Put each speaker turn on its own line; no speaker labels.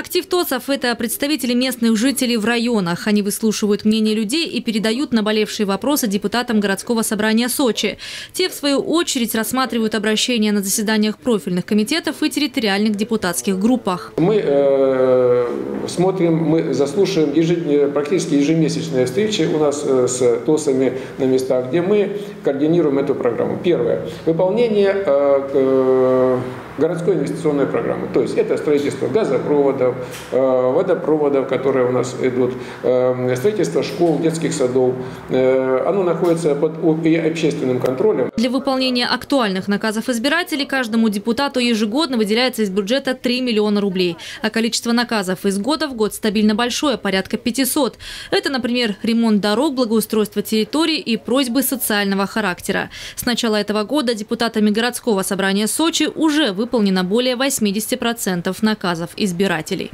Актив ТОСов – это представители местных жителей в районах. Они выслушивают мнение людей и передают наболевшие вопросы депутатам городского собрания Сочи. Те, в свою очередь, рассматривают обращения на заседаниях профильных комитетов и территориальных депутатских группах.
Мы э, смотрим, мы заслушаем ежед... практически ежемесячные встречи у нас э, с ТОСами на местах, где мы координируем эту программу. Первое. Выполнение э, э, городской инвестиционной программы. То есть это строительство газопроводов, э, водопроводов, которые у нас идут, э, строительство школ, детских садов. Э, оно находится под общественным контролем.
Для выполнения актуальных наказов избирателей каждому депутату ежегодно выделяется из бюджета 3 миллиона рублей. А количество наказов из года в год стабильно большое, порядка 500. Это, например, ремонт дорог, благоустройство территорий и просьбы социального характера. С начала этого года депутатами городского собрания Сочи уже выполнено более 80% наказов избирателей.